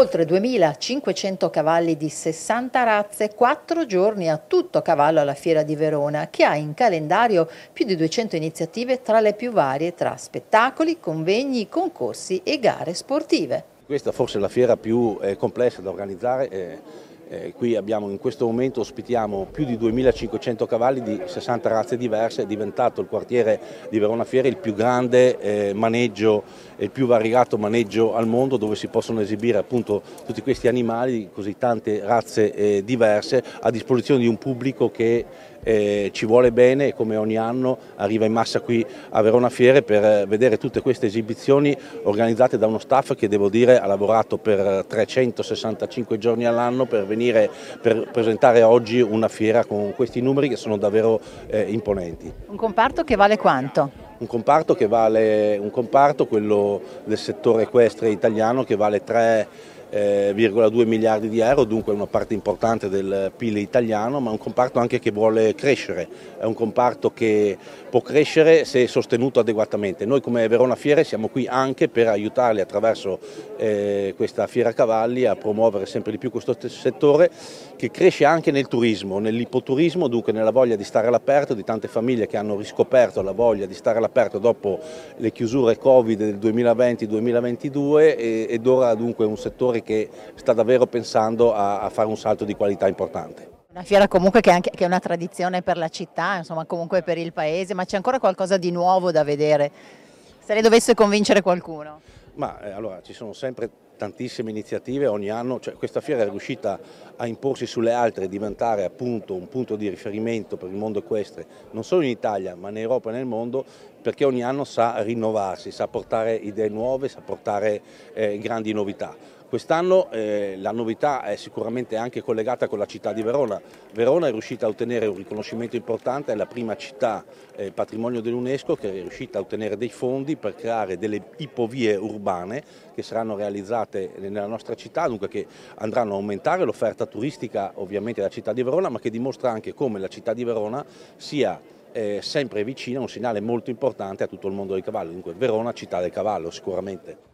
Oltre 2.500 cavalli di 60 razze, 4 giorni a tutto cavallo alla Fiera di Verona, che ha in calendario più di 200 iniziative tra le più varie, tra spettacoli, convegni, concorsi e gare sportive. Questa forse è la fiera più eh, complessa da organizzare. Eh eh, qui abbiamo, in questo momento ospitiamo più di 2500 cavalli di 60 razze diverse, è diventato il quartiere di Verona Fiere il più grande eh, maneggio e il più variegato maneggio al mondo dove si possono esibire appunto tutti questi animali così tante razze eh, diverse a disposizione di un pubblico che eh, ci vuole bene e come ogni anno arriva in massa qui a Verona Fiere per vedere tutte queste esibizioni organizzate da uno staff che devo dire ha lavorato per 365 giorni all'anno per venire venire per presentare oggi una fiera con questi numeri che sono davvero eh, imponenti. Un comparto che vale quanto? Un comparto che vale, un comparto, quello del settore equestre italiano, che vale 3 1,2 miliardi di euro, dunque una parte importante del PIL italiano, ma un comparto anche che vuole crescere, è un comparto che può crescere se sostenuto adeguatamente. Noi come Verona Fiere siamo qui anche per aiutarli attraverso eh, questa Fiera Cavalli a promuovere sempre di più questo settore che cresce anche nel turismo, nell'ipoturismo, dunque nella voglia di stare all'aperto, di tante famiglie che hanno riscoperto la voglia di stare all'aperto dopo le chiusure Covid del 2020-2022 ed ora dunque un settore che sta davvero pensando a, a fare un salto di qualità importante. Una fiera comunque che, anche, che, è una tradizione per la città, insomma comunque per il paese, ma c'è ancora qualcosa di nuovo da vedere, se lei dovesse convincere qualcuno? Ma eh, allora ci sono sempre tantissime iniziative ogni anno, cioè, questa fiera è riuscita a imporsi sulle altre e diventare appunto un punto di riferimento per il mondo equestre, non solo in Italia ma in Europa e nel mondo, perché ogni anno sa rinnovarsi, sa portare idee nuove, sa portare eh, grandi novità. Quest'anno eh, la novità è sicuramente anche collegata con la città di Verona. Verona è riuscita a ottenere un riconoscimento importante, è la prima città eh, patrimonio dell'UNESCO che è riuscita a ottenere dei fondi per creare delle ipovie urbane che saranno realizzate nella nostra città, dunque che andranno a aumentare l'offerta turistica ovviamente della città di Verona, ma che dimostra anche come la città di Verona sia eh, sempre vicina, un segnale molto importante a tutto il mondo del cavallo, dunque Verona città del cavallo sicuramente.